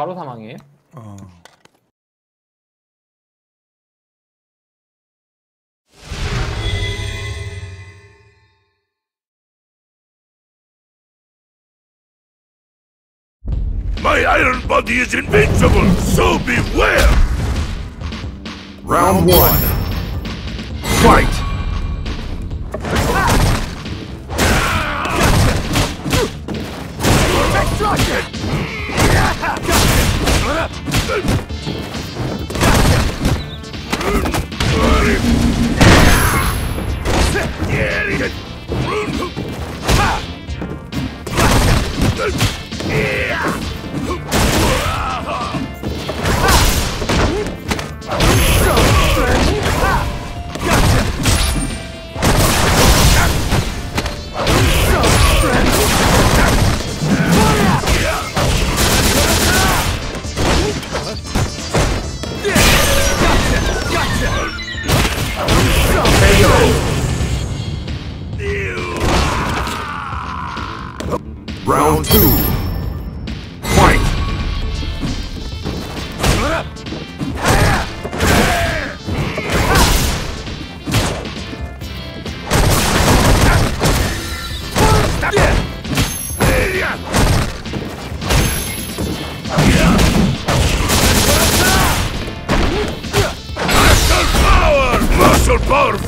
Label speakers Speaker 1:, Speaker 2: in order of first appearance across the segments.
Speaker 1: 바로 사망이에요?
Speaker 2: 어.
Speaker 3: My iron body is invincible, so beware!
Speaker 4: Round one. Fight!
Speaker 3: Muscle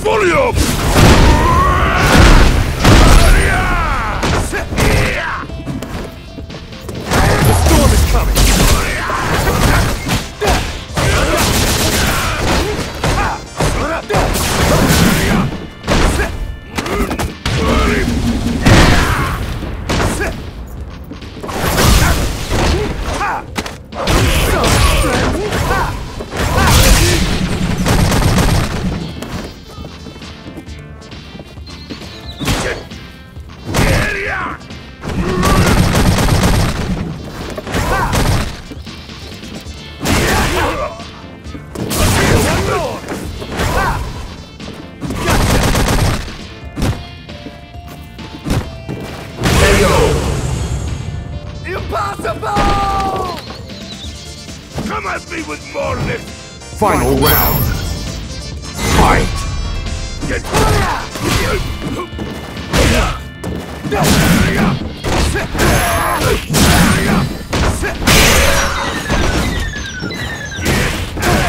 Speaker 5: Impossible!
Speaker 3: Come at me with more lift!
Speaker 4: Final round. Fight!
Speaker 3: Get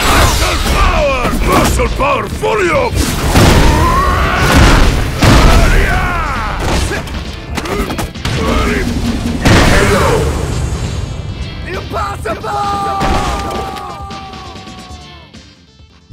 Speaker 3: Muscle power! Muscle power fully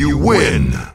Speaker 4: You win!